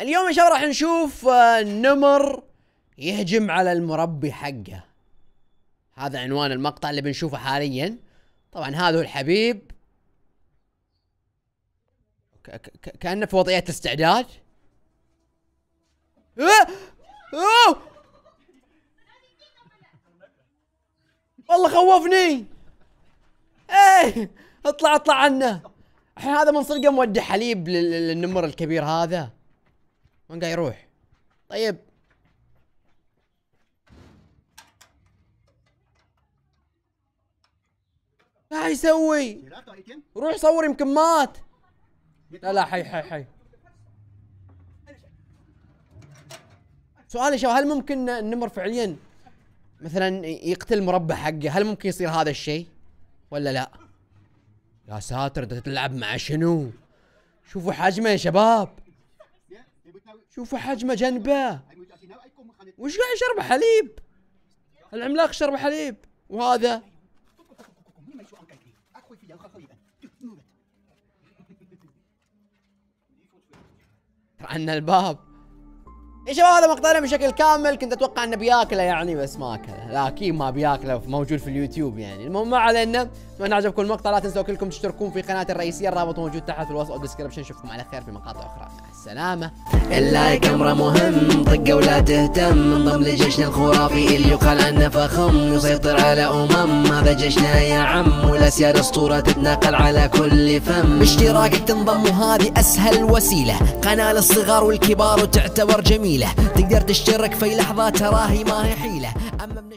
اليوم إن شاء الله راح نشوف آه، نمر يهجم على المربي حقه. هذا عنوان المقطع اللي بنشوفه حاليا. طبعا هذا هو الحبيب. كأنه في وضعية استعداد. آه! أوه! والله خوفني. إيه! اطلع اطلع عنه. الحين هذا من صدقه مودي حليب لل- للنمر الكبير هذا. وين قاعد يروح؟ طيب. قاعد يسوي؟ روح صور يمكن مات. لا لا حي حي حي. سؤالي شباب هل ممكن النمر فعليا مثلا يقتل المربع حقه؟ هل ممكن يصير هذا الشيء ولا لا؟ يا ساتر أنت تلعب مع شنو؟ شوفوا حجمه يا شباب. شوفوا حجمه جنبه. وش قاعد يشرب حليب؟ العملاق شرب حليب. وهذا؟ عنا الباب. يا شباب هذا مقطعنا بشكل كامل. كنت أتوقع إنه بياكله يعني بس ما أكله. لا أكيد ما بياكله موجود في اليوتيوب يعني. المهم ما علينا. اتمنى عجبكم المقطع لا تنسوا كلكم تشتركون في قناتي الرئيسية. الرابط موجود تحت في الوصف وال description نشوفكم على خير في مقاطع أخرى. مع السلامة. اللايك أمره مهم طقه ولا تهتم. انضم لجيشنا الخرافي اللي يقال عنه فخم. يسيطر على أمم. هذا جيشنا يا عم والأسياد أسطورة تتناقل على كل فم. باشتراكك تنضم وهذه أسهل وسيلة. قناة للصغار والكبار وتعتبر جميلة. تقدر تشترك في لحظه تراهي ما هي حيلة. أما من